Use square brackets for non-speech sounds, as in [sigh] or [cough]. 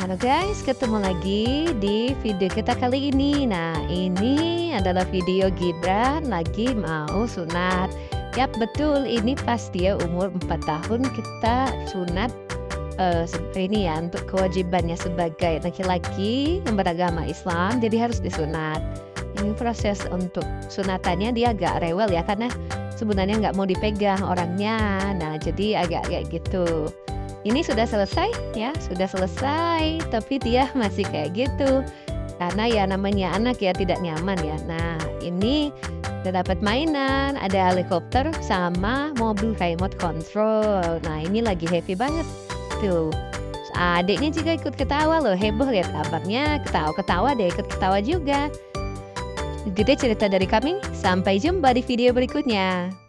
Halo guys, ketemu lagi di video kita kali ini. Nah, ini adalah video Gibran lagi mau sunat. Yap, betul. Ini pas dia umur 4 tahun kita sunat uh, ini ya untuk kewajibannya sebagai laki-laki yang beragama Islam, jadi harus disunat. Ini proses untuk sunatannya dia agak rewel ya karena sebenarnya nggak mau dipegang orangnya. Nah, jadi agak kayak gitu ini sudah selesai? Ya sudah selesai. Tapi dia [laughs] masih kayak gitu. Karena ya namanya anak ya tidak nyaman ya. Nah ini udah dapat mainan ada helikopter sama mobil remote control. Nah ini lagi happy banget tuh. Adiknya juga ikut ketawa loh. Heboh lihat kabarnya. Ketawa-ketawa deh ikut ketawa juga. Gitu cerita dari kami. Sampai jumpa di video berikutnya